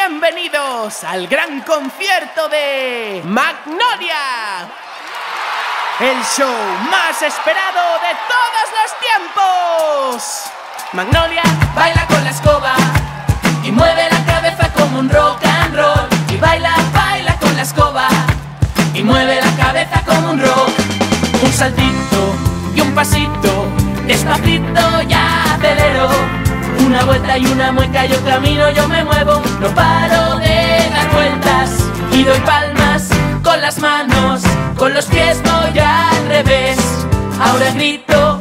Bienvenidos al gran concierto de Magnolia. El show más esperado de todos los tiempos. Magnolia baila con la escoba y mueve la cabeza como un rock and roll. Y baila, baila con la escoba y mueve la cabeza como un rock. Un saltito y un pasito, despacito ya. Una vuelta y una mueca, yo camino, yo me muevo, no paro de dar vueltas y doy palmas con las manos, con los pies voy al revés. Ahora grito